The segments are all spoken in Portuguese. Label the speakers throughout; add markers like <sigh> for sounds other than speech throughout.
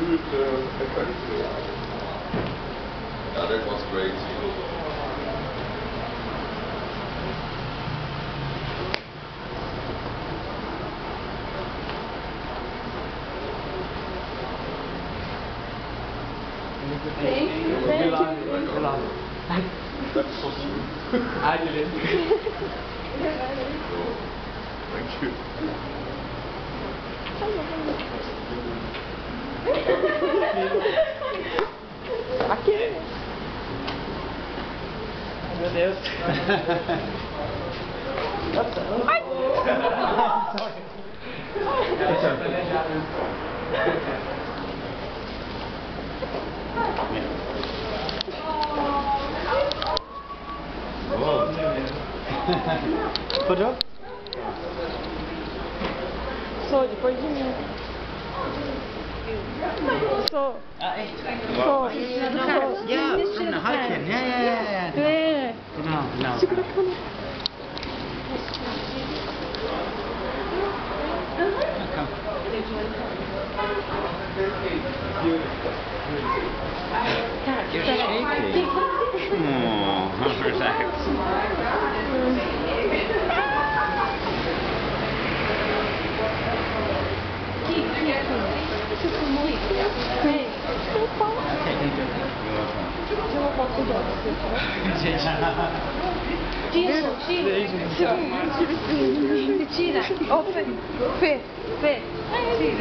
Speaker 1: uh, Yeah, that was great. Thank you. Thank you. You. Thank you.
Speaker 2: Aqui. Meu Deus. Ai. Pode Sou, depois de mim.
Speaker 3: So. So.
Speaker 2: yeah,
Speaker 3: yeah, yeah, yeah. Ja, ja, ja. ja. Genau, genau. You're shaking. You.
Speaker 2: Tira uma.
Speaker 4: Tira, tira. Tira.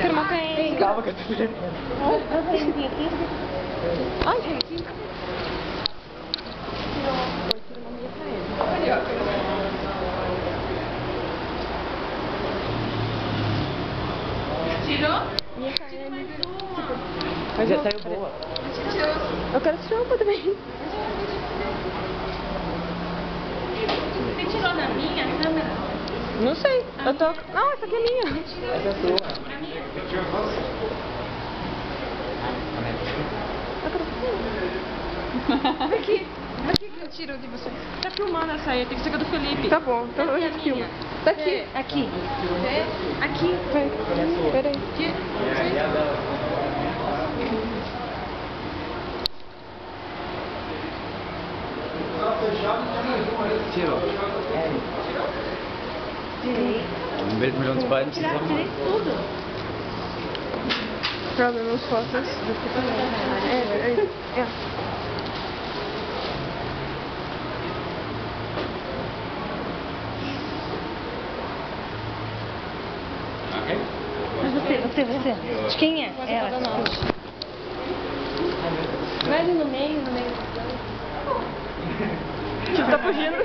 Speaker 2: Tira uma tem. Que eu tô vendo.
Speaker 4: Eu tenho aqui.
Speaker 2: Ai, gente. Tira uma foi, tira uma meia pra.
Speaker 4: Tirou?
Speaker 2: Minha pra ele.
Speaker 5: Mas já saiu boa.
Speaker 2: Eu quero tirar uma também.
Speaker 4: Você tirou na minha câmera?
Speaker 2: Não sei. Eu tô... Não, essa aqui é minha.
Speaker 5: Essa é sua.
Speaker 4: Minha?
Speaker 2: Quero <laughs> Aqui. Aqui que eu tiro de você. Tá filmando essa aí, tem que ser a do Felipe. Tá bom, então a gente filma. Tá aqui.
Speaker 4: Aqui.
Speaker 2: Aqui. Peraí.
Speaker 3: Tirou.
Speaker 4: Tirei.
Speaker 3: Um beijo melhor dos beiden
Speaker 4: Tirar,
Speaker 3: zusammen.
Speaker 4: tirei tudo.
Speaker 2: Problemas fotos. É, peraí. É.
Speaker 3: Ok?
Speaker 4: Mas você, você, você. De quem é? Ela.
Speaker 2: Vai ali no meio, no meio. Tipo, tá fugindo.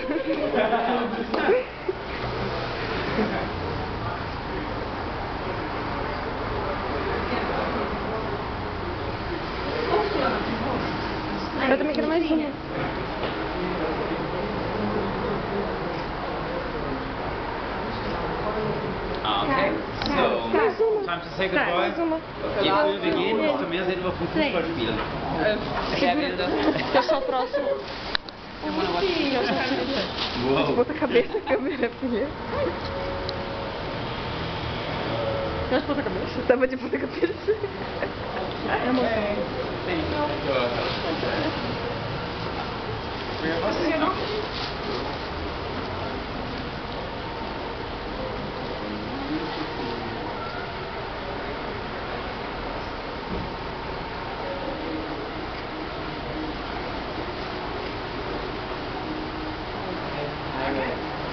Speaker 2: Eu também quero mais uma.
Speaker 3: Ah, okay. So,
Speaker 2: Mais uma.
Speaker 3: Time to say goodbye.
Speaker 2: Mais uma.
Speaker 3: Ihr will wir gehen, desto mehr sehen wir vom Fußballspielen. Wer will das?
Speaker 2: Eu sou o próximo.
Speaker 3: Wow.
Speaker 2: Bota a cabeça, câmera, filha. Quer de ponta cabeça? Tava de ponta cabeça. É emoção.
Speaker 3: Você não?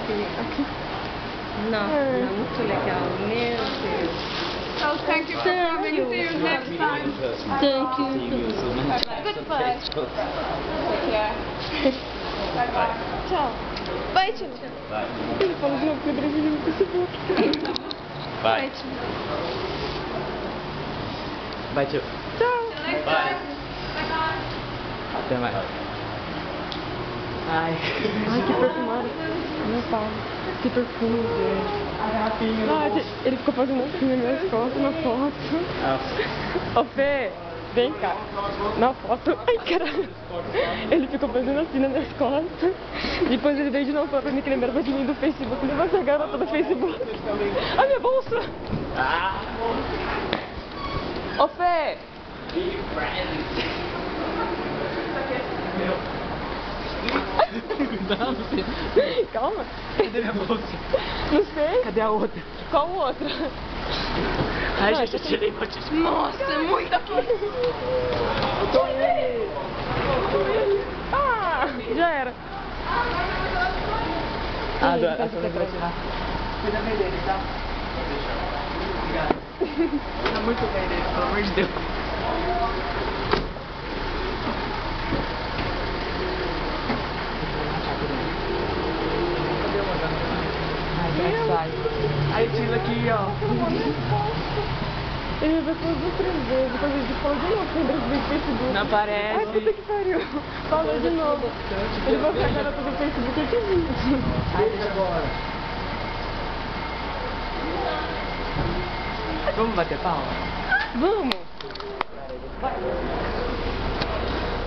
Speaker 2: Aqui.
Speaker 4: Nossa,
Speaker 2: É.
Speaker 4: muito legal. Meu Deus.
Speaker 6: Oh, thank you for coming. See you next time.
Speaker 4: Thank you.
Speaker 6: Goodbye.
Speaker 3: Facebook.
Speaker 6: Yeah. Bye bye.
Speaker 2: Tchau. Tio.
Speaker 3: Bye.
Speaker 2: Ele falou de novo que eu preciso no Facebook.
Speaker 3: Bye. Bye, tio.
Speaker 2: Tchau.
Speaker 3: Bye.
Speaker 6: time. Bye bye.
Speaker 3: Até mais.
Speaker 5: Ai.
Speaker 2: Ai, que perfumado. Meu pau. Que perfume, gente. Ah, gente, ele ficou fazendo assim nas minhas costas na foto.
Speaker 3: Nossa.
Speaker 2: Ô, Fê, vem cá. Na foto. Ai, caralho. Ele ficou fazendo assim nas minhas costas. Depois ele veio de novo falar pra mim que lembrava de mim do Facebook. Você é garota do Facebook. Ai, minha bolsa.
Speaker 3: Ah.
Speaker 2: Ô, Fê.
Speaker 3: Be friends.
Speaker 2: Calma.
Speaker 5: Cadê minha bolsa?
Speaker 2: Não sei.
Speaker 5: Cadê a outra?
Speaker 2: Qual outra?
Speaker 5: Ai,
Speaker 2: Não,
Speaker 5: gente, eu tirei tio.
Speaker 4: Nossa, é muita coisa.
Speaker 2: Ah, já era.
Speaker 5: Ah,
Speaker 2: tá
Speaker 5: essa eu vou tirar. Cuida bem dele, tá? Obrigado. Cuida muito bem dele, pelo amor de Deus. Ai? Aí tira aqui, ó.
Speaker 2: Ele vai fazer duas, três vezes. Depois ele falou de novo com o do Facebook.
Speaker 5: Não aparece.
Speaker 2: Ai, puta que pariu. Falou de novo. Ele vai ficar garota do Facebook, eu te vi.
Speaker 5: Ai, deixa agora. Vamos bater palma?
Speaker 2: Vamos.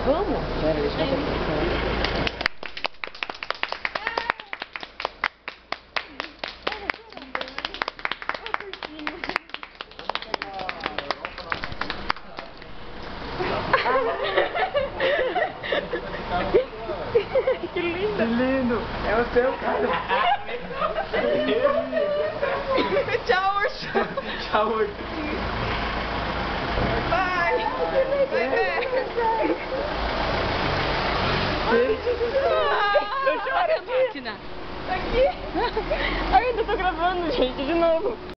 Speaker 2: Vamos.
Speaker 5: Pera, deixa eu bater palma.
Speaker 2: Que linda.
Speaker 5: Que lindo! É o seu, cara.
Speaker 4: Tchau, urso.
Speaker 5: Tchau, urso.
Speaker 4: Bye. Vai ver.
Speaker 2: Eu choro.
Speaker 4: Máquina.
Speaker 2: Aqui. Ai, ainda tô gravando, gente, de novo.